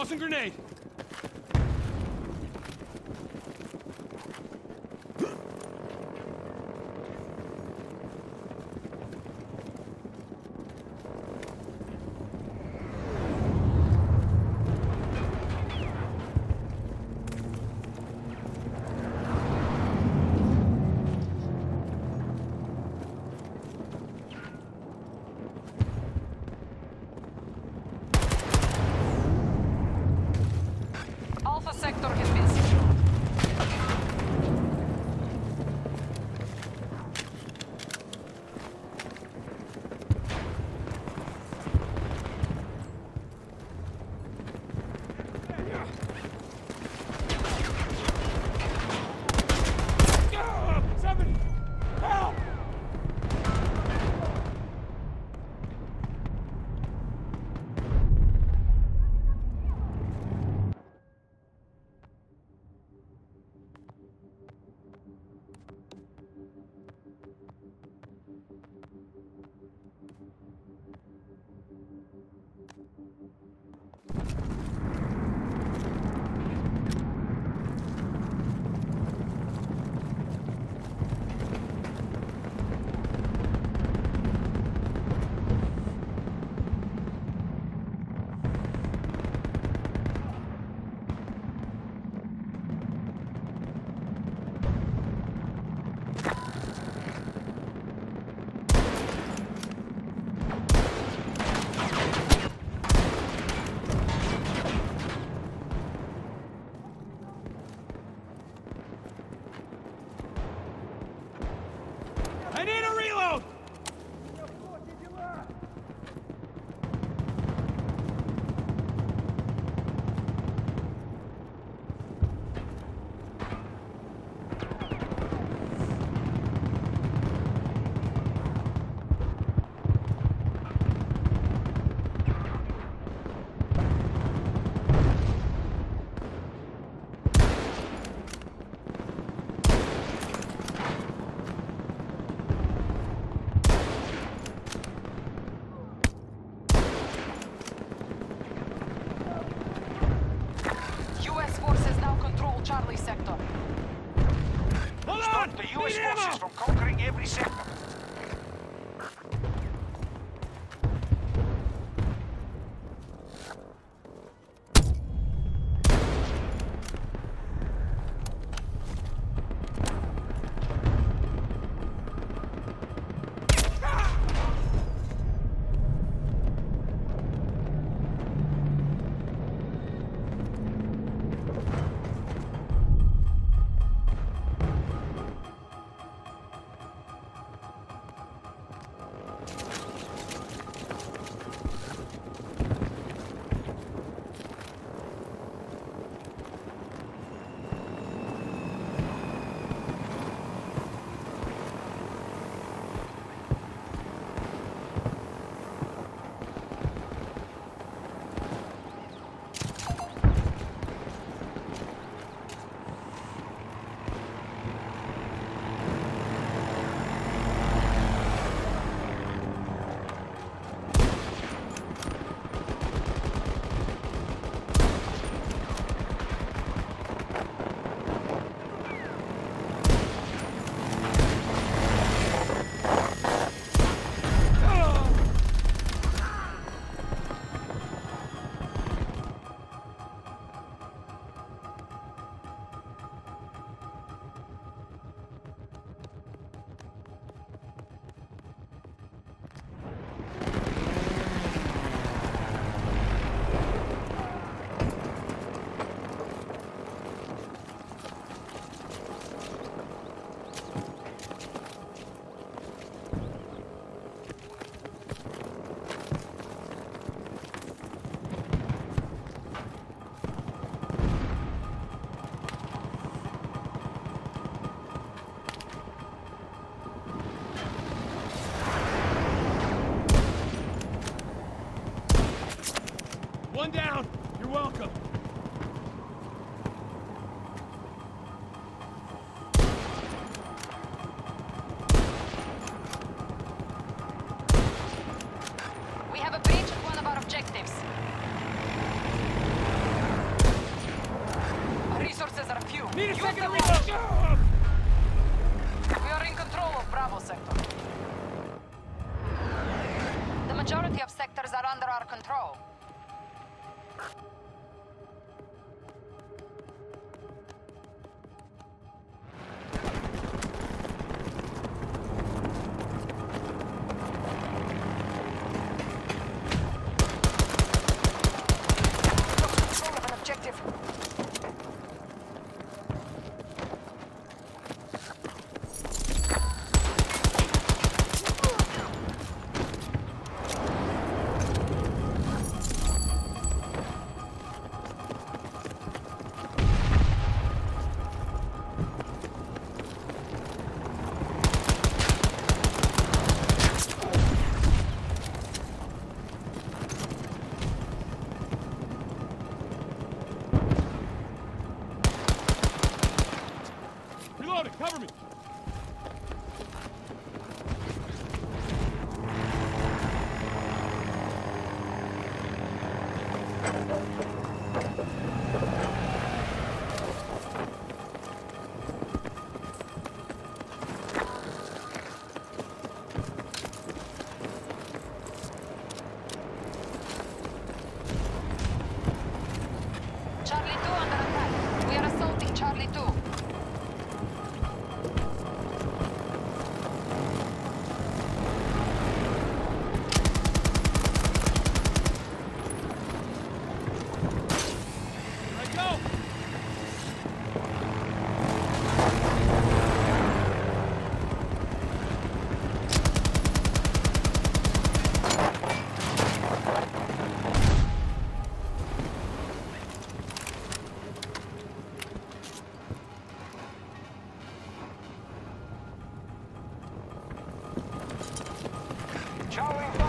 Tossing grenade! Forces from conquering every sector. Majority of sectors are under our control. Reloading. Cover me. Charlie